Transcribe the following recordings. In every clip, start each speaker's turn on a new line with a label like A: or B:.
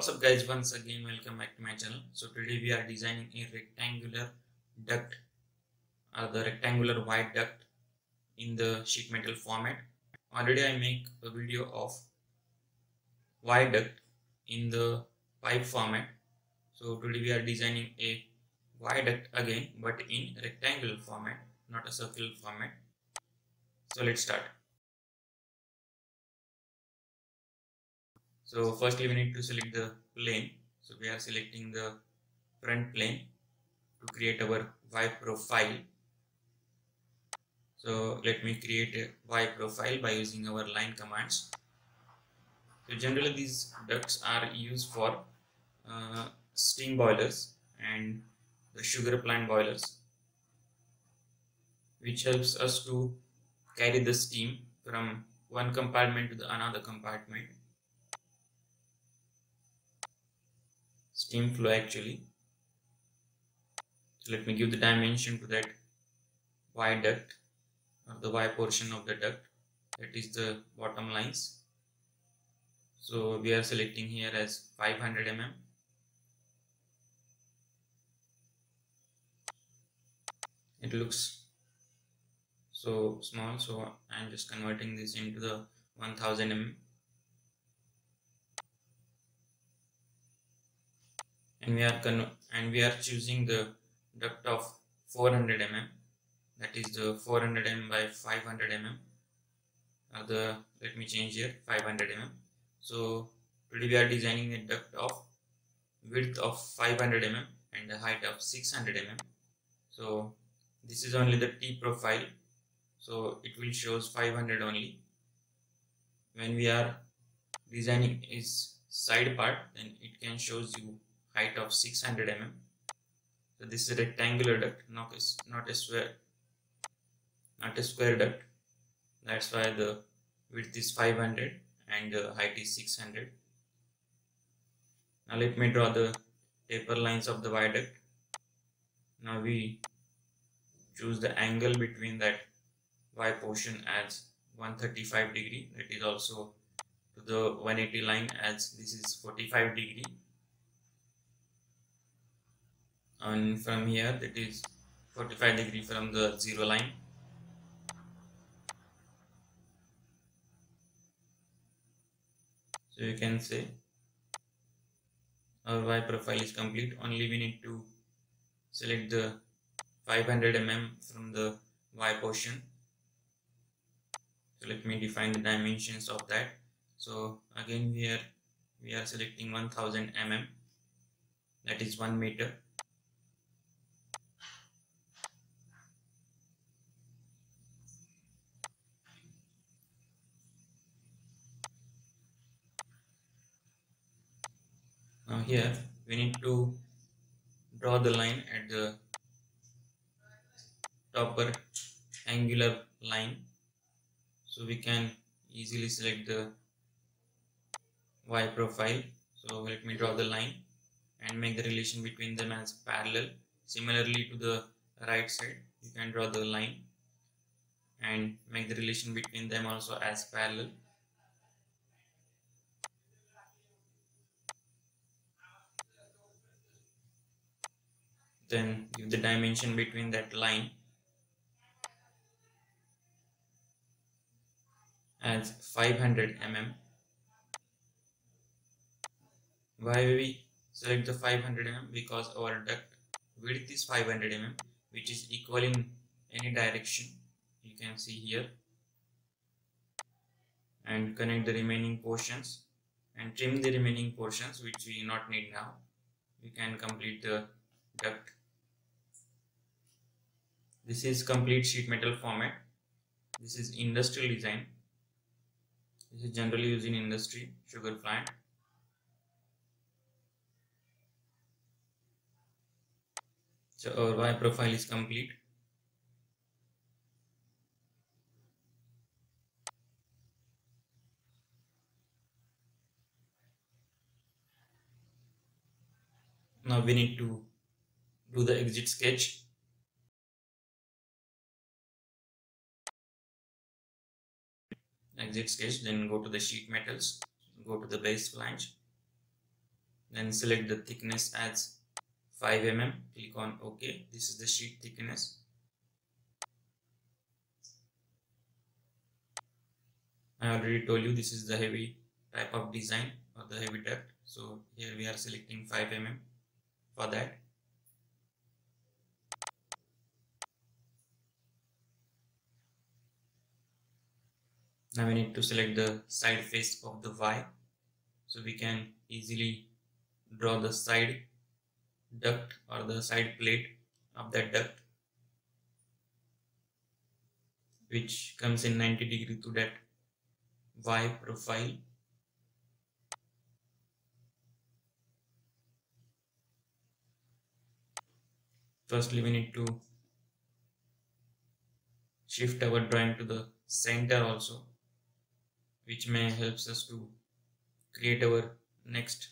A: what's up guys? Once again welcome back to my channel. So today we are designing a rectangular duct or the rectangular Y duct in the sheet metal format. Already i make a video of Y duct in the pipe format. So today we are designing a Y duct again but in rectangular format not a circular format. So let's start So firstly we need to select the plane. So we are selecting the front plane to create our Y profile. So let me create a Y profile by using our line commands. So generally these ducts are used for uh, steam boilers and the sugar plant boilers which helps us to carry the steam from one compartment to the another compartment steam flow actually. So let me give the dimension to that y duct or the y portion of the duct. That is the bottom lines. So we are selecting here as 500 mm. It looks so small so I'm just converting this into the 1000 mm and we are and we are choosing the duct of 400 mm that is the 400 mm by 500 mm uh, the let me change here 500 mm so today we are designing a duct of width of 500 mm and the height of 600 mm so this is only the T profile. So it will shows 500 only. When we are designing its side part then it can shows you height of 600 mm. So this is a rectangular duct, not a, not a square, not a square duct. That's why the width is 500 and the height is 600. Now let me draw the taper lines of the Y duct. Now we choose the angle between that y portion as 135 degree. That is also to the 180 line as this is 45 degree and from here that is 45 degree from the zero line. So you can say our y profile is complete. Only we need to select the 500 mm from the y portion. So let me define the dimensions of that. So again here we are selecting 1000 mm. That is 1 meter here. We need to draw the line at the topper angular line. So we can easily select the y profile. So let me draw the line and make the relation between them as parallel. Similarly to the right side you can draw the line and make the relation between them also as parallel then give the dimension between that line as 500 mm. Why we select the 500 mm? Because our duct width is 500 mm which is equal in any direction. You can see here. And connect the remaining portions and trim the remaining portions which we not need now. We can complete the duct this is complete sheet metal format. This is industrial design. This is generally used in industry, sugar plant. So our Y profile is complete. Now we need to do the exit sketch exit sketch then go to the sheet metals go to the base flange then select the thickness as 5 mm click on ok. This is the sheet thickness. I already told you this is the heavy type of design or the heavy duct. So here we are selecting 5 mm for that now we need to select the side face of the Y. So we can easily draw the side duct or the side plate of that duct which comes in 90 degree to that Y profile. Firstly we need to shift our drawing to the center also which may helps us to create our next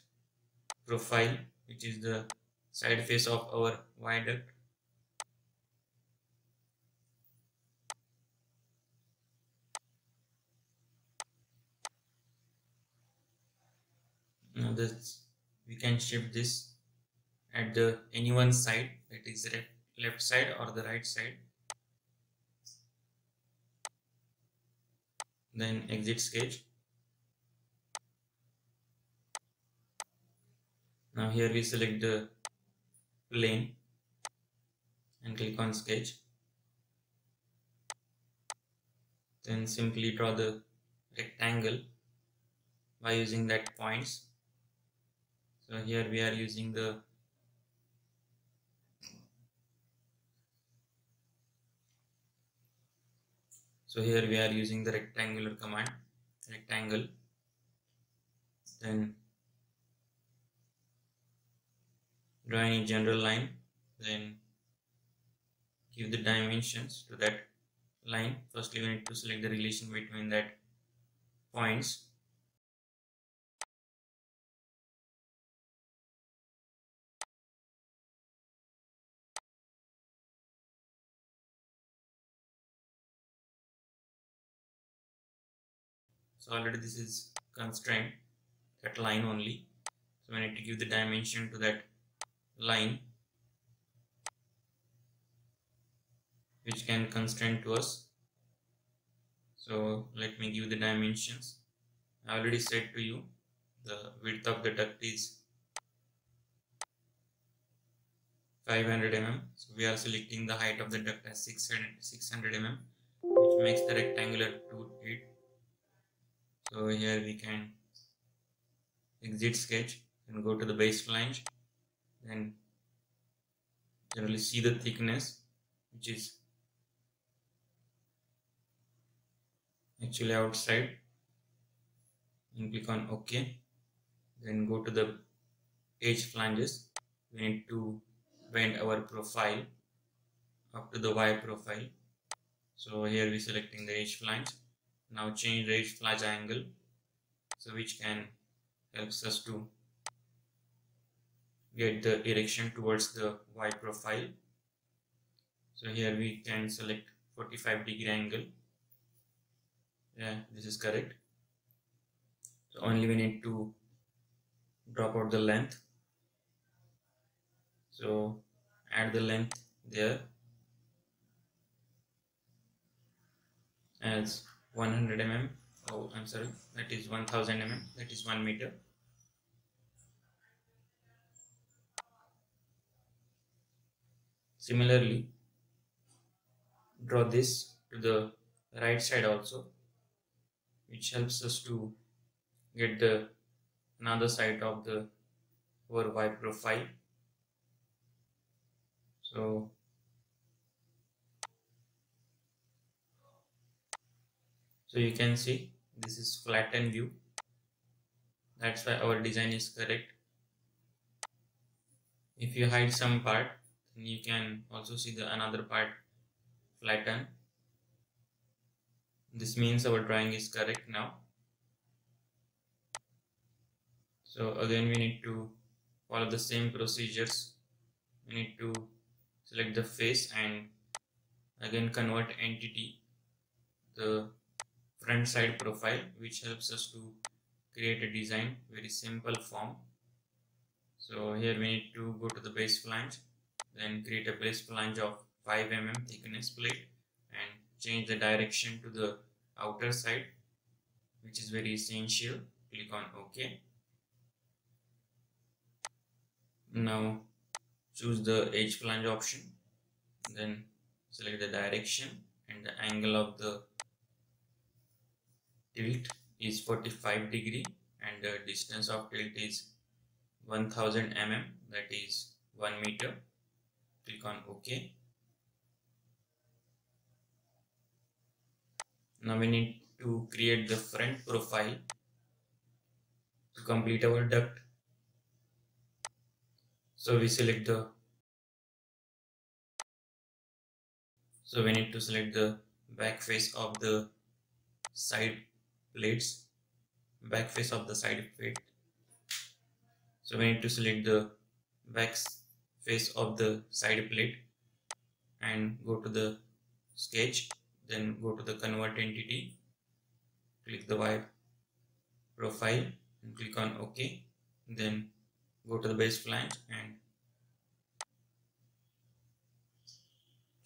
A: profile which is the side face of our Y duct now this we can shift this at the any one side that is left, left side or the right side then exit sketch. Now here we select the plane and click on sketch. Then simply draw the rectangle by using that points. So here we are using the so here we are using the rectangular command rectangle. Then draw any general line. Then give the dimensions to that line. Firstly we need to select the relation between that points so already this is constraint that line only. So I need to give the dimension to that line which can constrain to us. So let me give the dimensions. I already said to you the width of the duct is 500 mm. So we are selecting the height of the duct as 600, 600 mm which makes the rectangular to it so here we can exit sketch and go to the base flange. And generally see the thickness which is actually outside. And click on ok. Then go to the edge flanges. We need to bend our profile up to the Y profile. So here we selecting the edge flange now change the flange angle so which can helps us to get the direction towards the Y profile. So here we can select 45 degree angle. Yeah this is correct. So only we need to drop out the length. So add the length there. As 100 mm oh i'm sorry. That is 1000 mm that is 1 meter. Similarly draw this to the right side also which helps us to get the another side of the our Y profile. So so you can see this is flattened view. That's why our design is correct. If you hide some part then you can also see the another part flatten this means our drawing is correct now. So again we need to follow the same procedures. We need to select the face and again convert entity the front side profile which helps us to create a design very simple form. So here we need to go to the base flange then create a base flange of 5 mm thickness plate and change the direction to the outer side which is very essential. Click on ok. Now choose the edge flange option then select the direction and the angle of the tilt is 45 degree and the distance of tilt is 1000 mm that is 1 meter. Click on ok. Now we need to create the front profile to complete our duct. So we select the so we need to select the back face of the side plates back face of the side plate so we need to select the back face of the side plate and go to the sketch then go to the convert entity click the wire profile and click on ok then go to the base flange and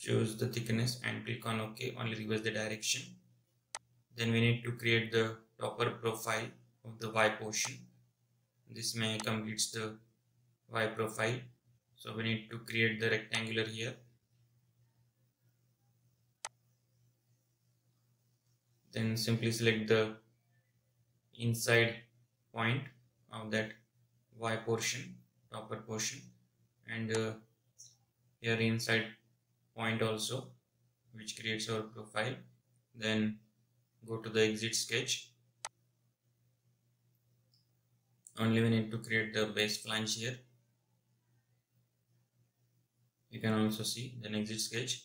A: choose the thickness and click on ok. Only reverse the direction then we need to create the topper profile of the y portion. This may completes the y profile. So we need to create the rectangular here. Then simply select the inside point of that y portion topper portion. And uh, here inside point also which creates our profile. Then go to the exit sketch. Only we need to create the base flange here. You can also see the exit sketch.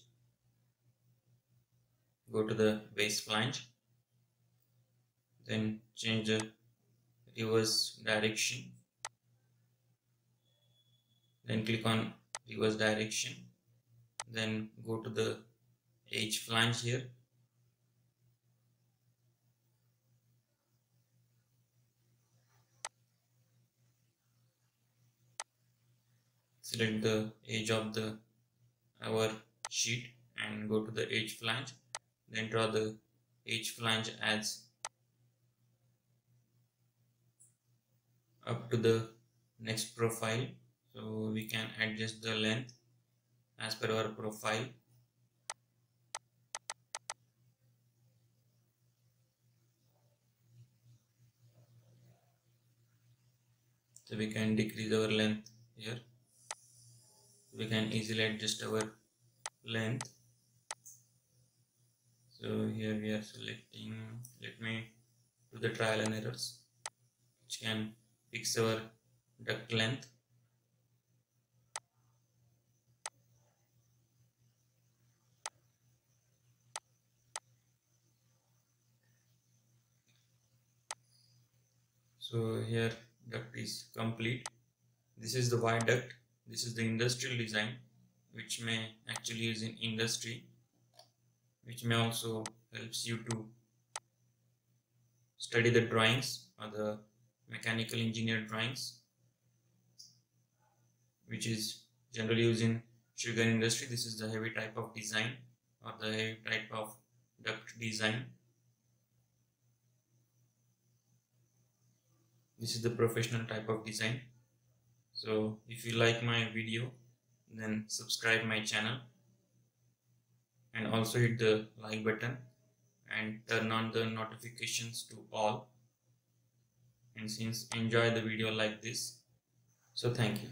A: Go to the base flange. Then change the reverse direction. Then click on reverse direction. Then go to the edge flange here select the edge of the our sheet and go to the edge flange then draw the edge flange as up to the next profile. So we can adjust the length as per our profile. So we can decrease our length here we can easily adjust our length. So here we are selecting let me do the trial and errors which can fix our duct length. So here duct is complete. This is the Y duct this is the industrial design which may actually use in industry which may also helps you to study the drawings or the mechanical engineer drawings which is generally used in sugar industry. This is the heavy type of design or the heavy type of duct design. This is the professional type of design so if you like my video then subscribe my channel. And also hit the like button and turn on the notifications to all. And since enjoy the video like this. So thank you